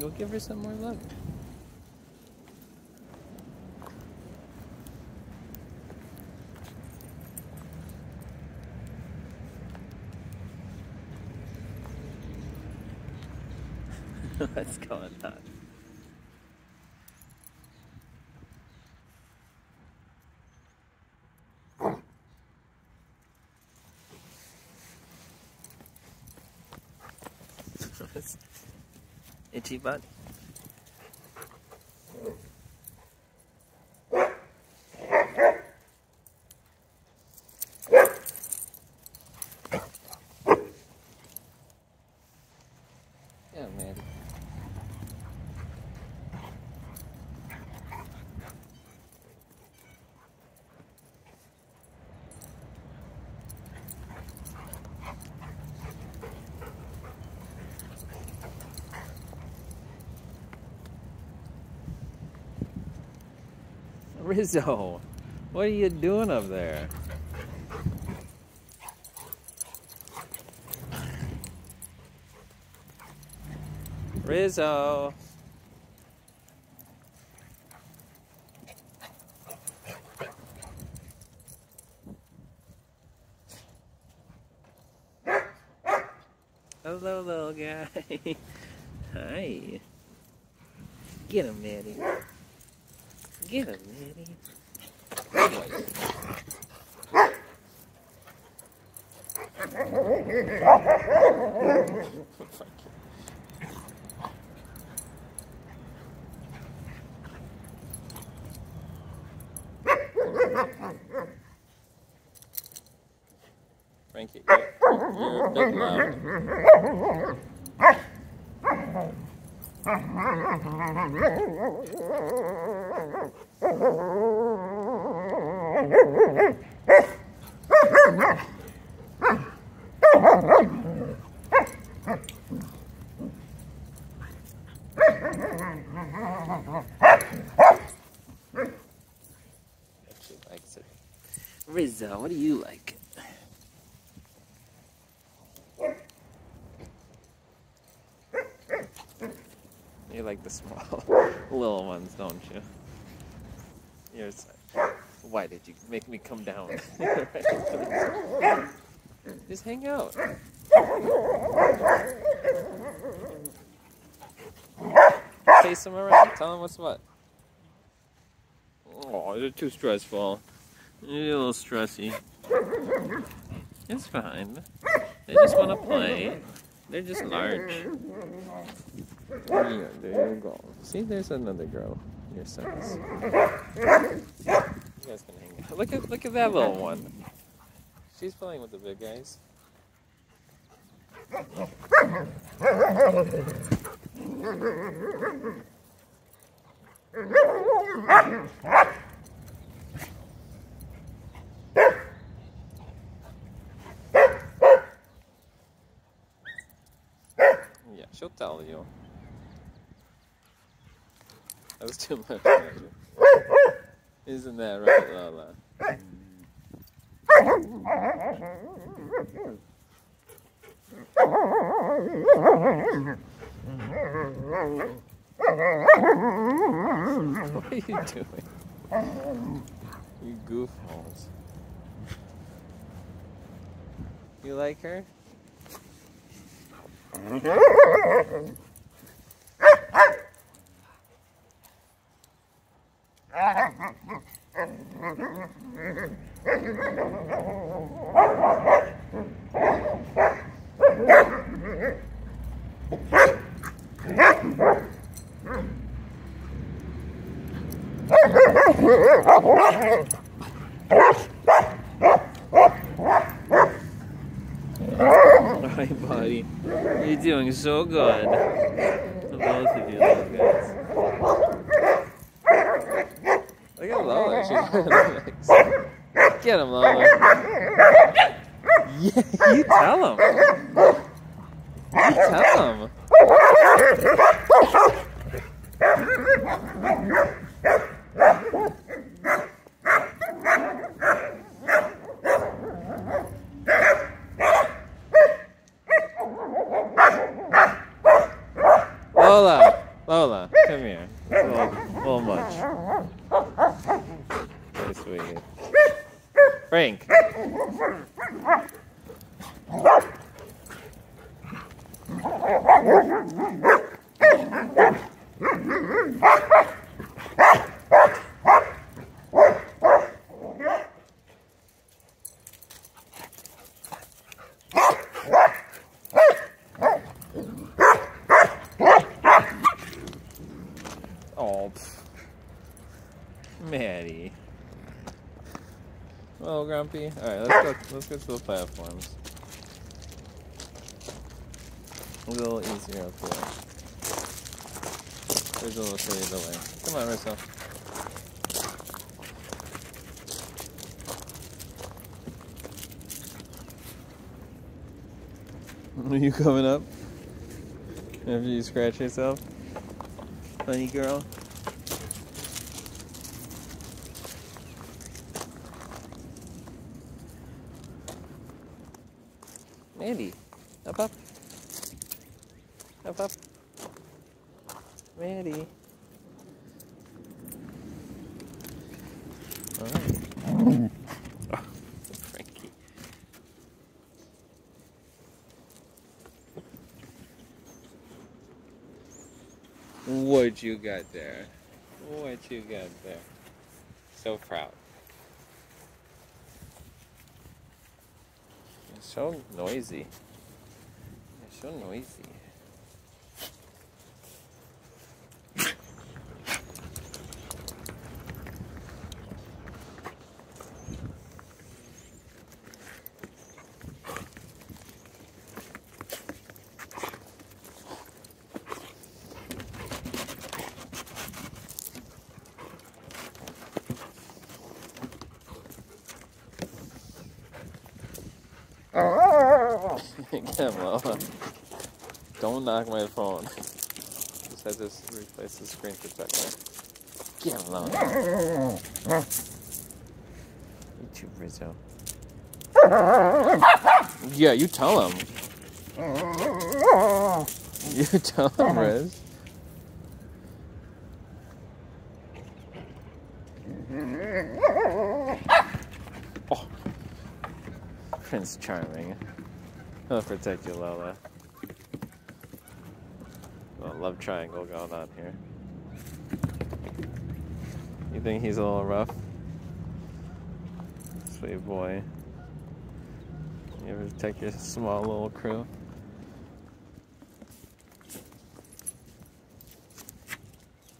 Go give her some more love. What's going on? Itchy butt. Yeah, man. Rizzo, what are you doing up there? Rizzo. Hello, little guy. Hi. Get him, Maddie. Get. Frankie, you're, you're a bit loud. Rizzo, what do you like? You like the small little ones, don't you? You're so- Why did you make me come down? Just hang out. Chase them around. Tell them what's what. Oh, they're too stressful. You're a little stressy. It's fine. They just want to play. They're just large. There you go. See, there's another girl. Your size. You guys can hang out. Look at look at that little one. She's playing with the big guys. Yeah, she'll tell you. That was too much. Isn't that right, Lola? What are you doing? You goofballs. You like her? Alright, buddy. You're doing so good. Both of you. Look at Lola. She's relaxed. Get him, Lola. Yeah, you tell him. You tell him. Lola. Lola, come here. A little, little much. Very sweet. Frank. Oh, pff. Maddie. Well, Grumpy. All right, let's go. Let's go to the platforms. A little easier up here. There's a little shade away. Come on, Russell. Are you coming up? After you scratch yourself? Funny girl. Mandy, up up. Up up. Mandy. Alright. Oh, Frankie. What you got there? What you got there? So proud. You're so noisy. You're so noisy. Get him, Lola. Don't knock my phone. Just had to replace the screen protector. Get him, You too, Rizzo. Yeah, you tell him. You tell him, Riz. Oh. Prince Charming. He'll protect you, Lola. Well, love triangle going on here. You think he's a little rough? Sweet boy. You ever protect your small little crew?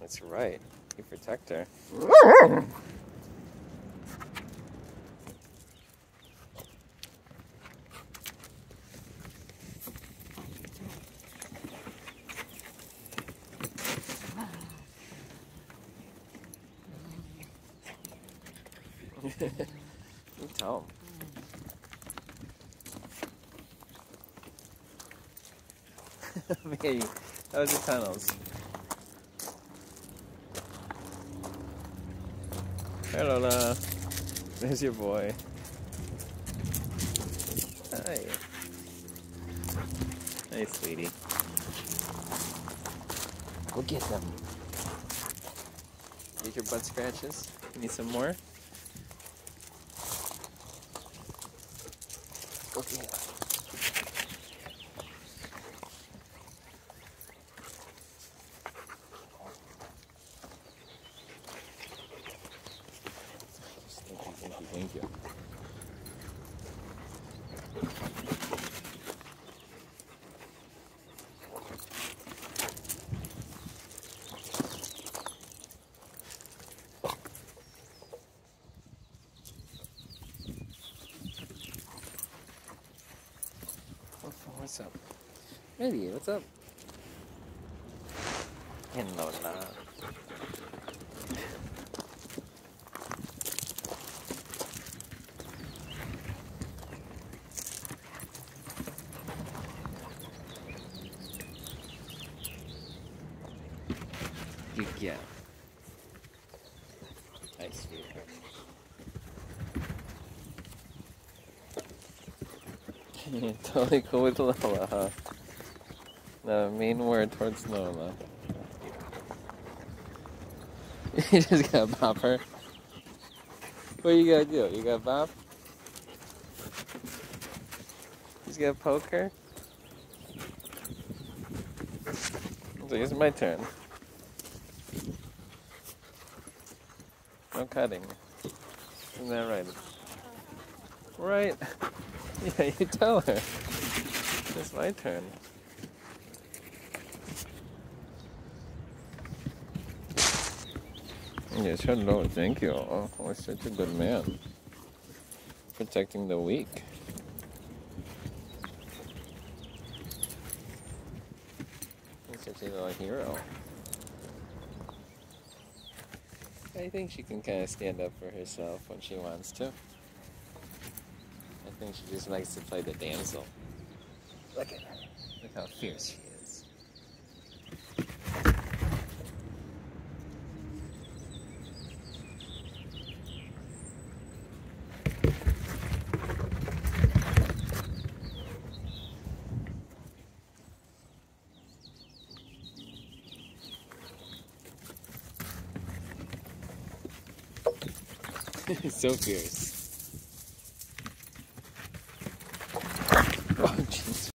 That's right. You protect her. you tell him. Maybe. That was the tunnels. Hello. There's your boy. Hi. Hey, sweetie. Go get them. Get your butt scratches. Need some more? Go get it. Thank you, thank you, thank you. What's up? Maybe, what's up? Hello, na. You get. I see. totally cool with Lola, huh? The mean word towards Lola. you just gotta bop her. What you gotta do? You gotta bop? He's gonna poke her? So it's my turn. No cutting. Isn't that right? Right? Yeah, you tell her. It's my turn. Yes, hello, thank you. Oh, you're such a good man. Protecting the weak. You're such a hero. I think she can kind of stand up for herself when she wants to. I think she just likes to play the damsel. Look at her. Look how fierce she is. so fierce.